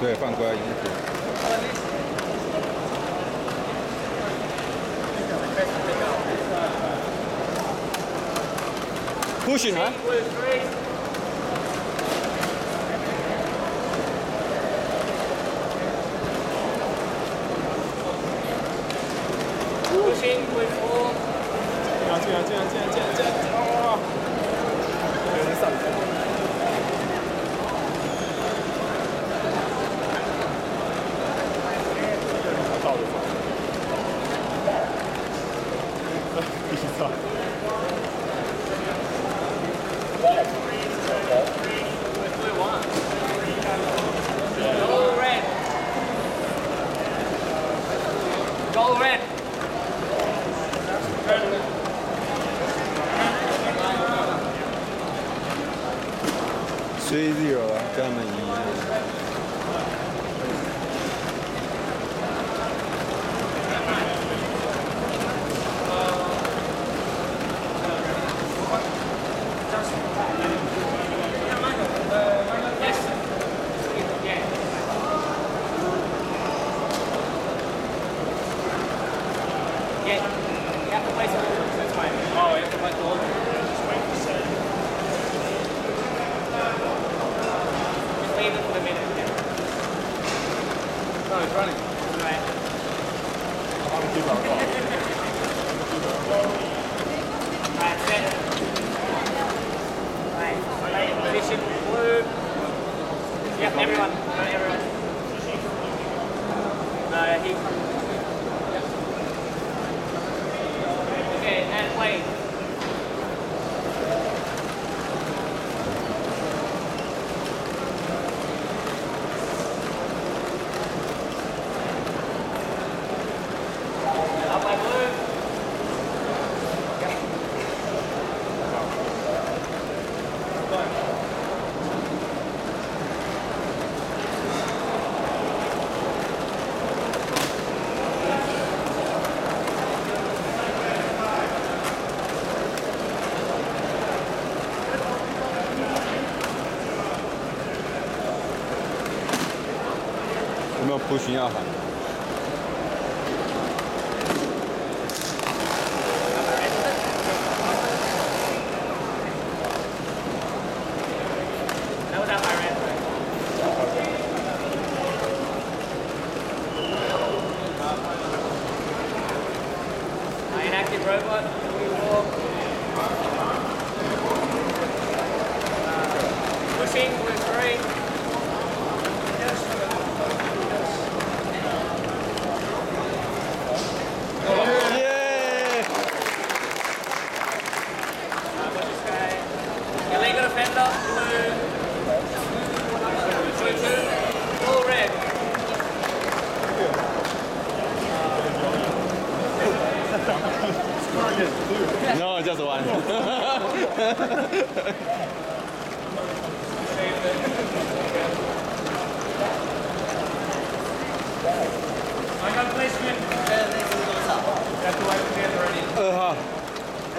对，犯规一致。不呢？running. Right. I'm going to give everyone, everyone. No, he... Okay, and wait. 不需要喊。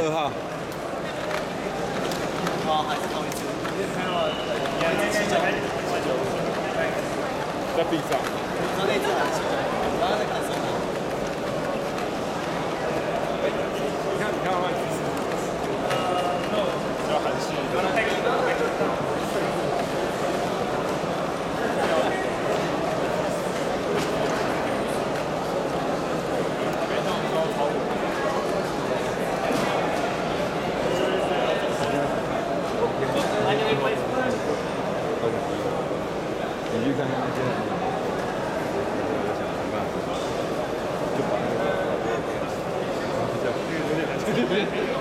很好啊还是好一些了两在地上。 일단이문제는아니 에.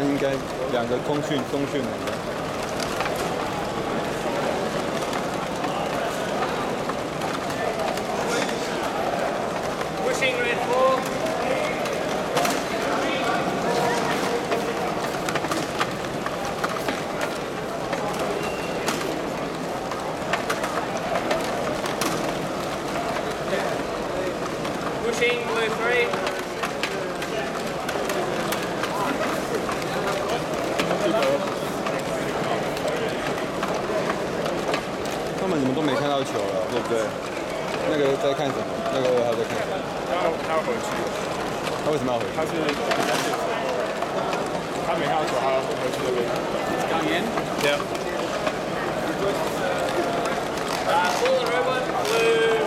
三应该两个空训中训两个。Pushing red four. 们怎么都没看到球了，对不对？那个在看什么？那个还在看什么？他要他要回去，他为什么要回去？他是他没看到球，他要回去那边。Going in. Yeah. Uh, full the red one. Blue.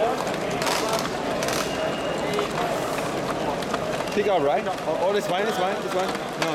Pick up, right? Oh, oh, this one, this one, this one. No.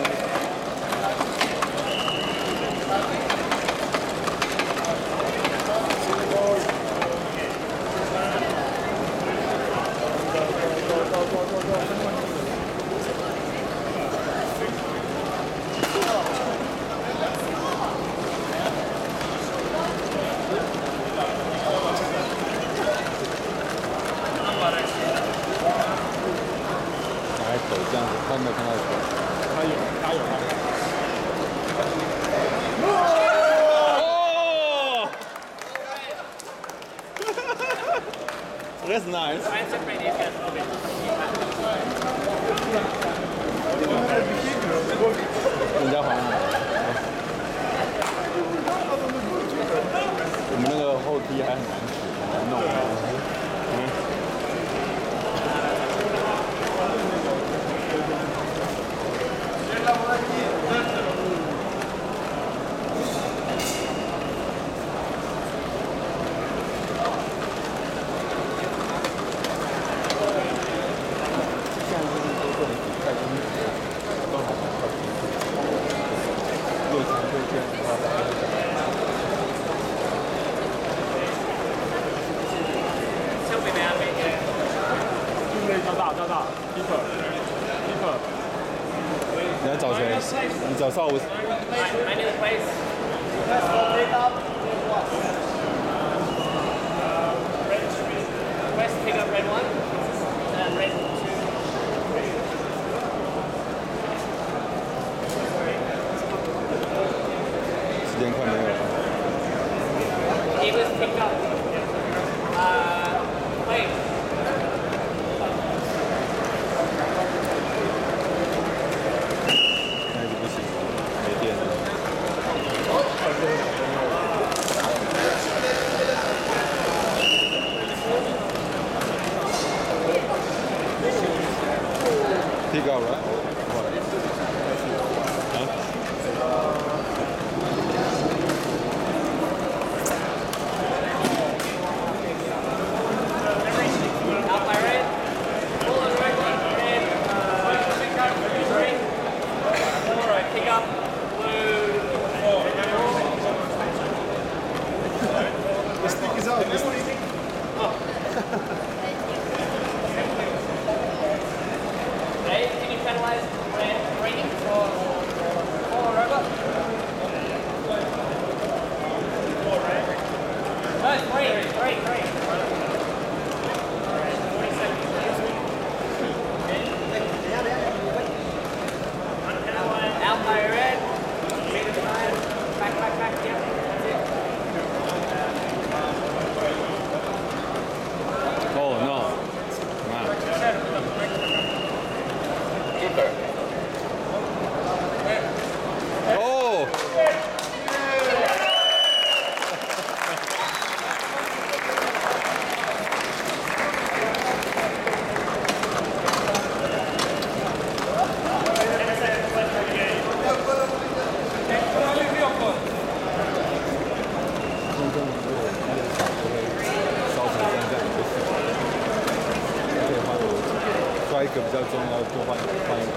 个比较重要，多换换一个。